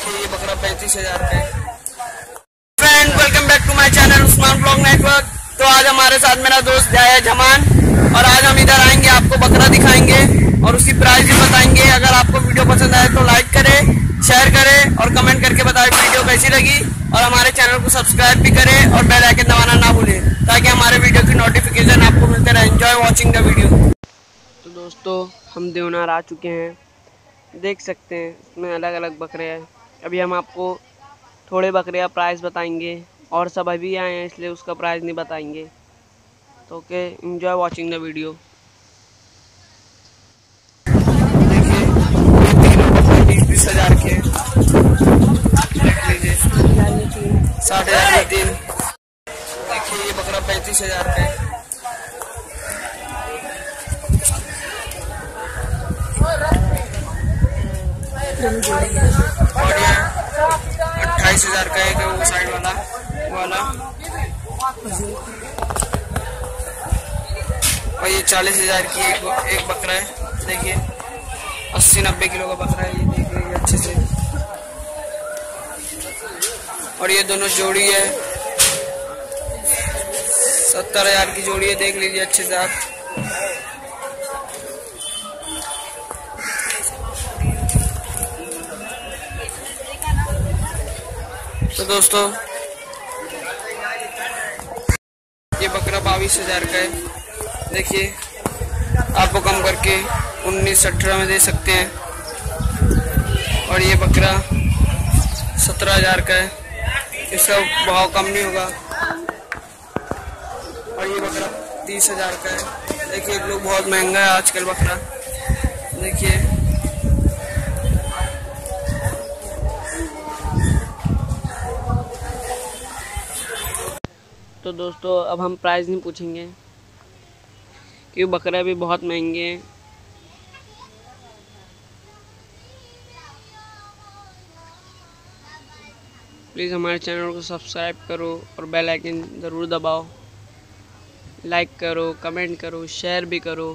देखिए ये बकरा पैंतीस हज़ार का friend welcome back to my channel Usman blog network तो आज हमारे साथ मेरा दोस्त जाया जमान, और आज हम इधर आएँगे, आपको बकरा दिखाएँगे, और उसकी प्राइस भी बताएँगे। अगर आपको वीडियो पसंद आए तो लाइक करें शेयर करें, और कमेंट करके बताएँ वीडियो कैसी लगी। और हमारे चैनल को सब्सक्राइब भी करें, और बेल आइकन दबाना ना भूलें, ताकि हमारे वीडियो की नोटिफिकेशन आपको मिलते रहे। एंजॉय वॉचिंग द वीडियो तो दोस्तों, हम देवनार आ चुके हैं। देख सकते हैं, इसमें अलग अलग बकरे हैं। अभी हम आपको थोड़े बकरे का प्राइस बताएँगे। और सब अभी आए हैं, इसलिए उसका प्राइस नहीं बताएँगे। तो okay enjoy watching the video हज़ार के साठ हज़ार तीन। देखिए, ये बकरा पैंतीस हज़ार का है। अट्ठाईस हज़ार का है वो साइड वाला वाला। और ये चालीस हज़ार की एक, एक बकरा है देखिए। अस्सी नब्बे किलो का बकरा है ये देख लीजिए अच्छे से। और ये दोनों जोड़ी है। सत्तर हज़ार की जोड़ी है देख लीजिए अच्छे से आप। तो दोस्तों, ये बकरा बाईस हज़ार का है। देखिए, आपको कम करके उन्नीस अठारह में दे सकते हैं। और ये बकरा सत्रह हज़ार का है। इसका भाव कम नहीं होगा। और ये बकरा तीस हज़ार का है। देखिए लोग बहुत महँगा है आजकल बकरा। देखिए तो दोस्तों, अब हम प्राइस नहीं पूछेंगे, क्योंकि बकरा भी बहुत महँगे हैं। प्लीज़ हमारे चैनल को सब्सक्राइब करो और बेल आइकन ज़रूर दबाओ। लाइक करो कमेंट करो शेयर भी करो।